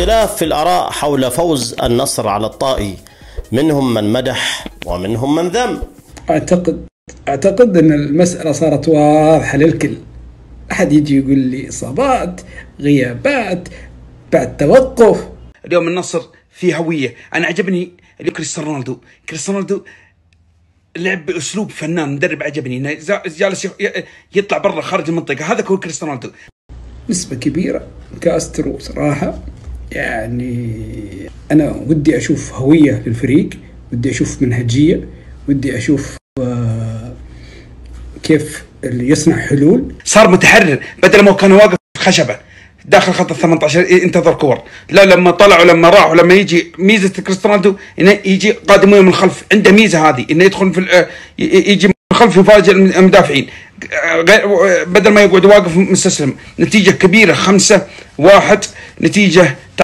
اختلاف في الآراء حول فوز النصر على الطائي. منهم من مدح ومنهم من ذم. اعتقد أعتقد أن المسألة صارت واضحة للكل. أحد يجي يقول لي إصابات غيابات بعد توقف. اليوم النصر فيه هوية. أنا عجبني اليوم كريستيانو رونالدو. كريستيانو رونالدو لعب بأسلوب فنان مدرب عجبني إنه جالس يطلع برا خارج المنطقة. هذا هو كريستيانو رونالدو. نسبة كبيرة كاسترو صراحة يعني أنا ودي أشوف هوية للفريق ودي أشوف منهجية ودي أشوف آه، كيف اللي يصنع حلول. صار متحرر بدل ما كان واقف خشبة داخل خط ال 18 ينتظر كور. لا لما طلع ولما راح ولما يجي ميزة كريستيانو إنه يجي قادم من الخلف عنده ميزة هذه إنه يدخل في ال- يجي من الخلف يفاجئ المدافعين. غير- بدل ما يقعد واقف مستسلم. نتيجة كبيرة خمسة واحد نتيجة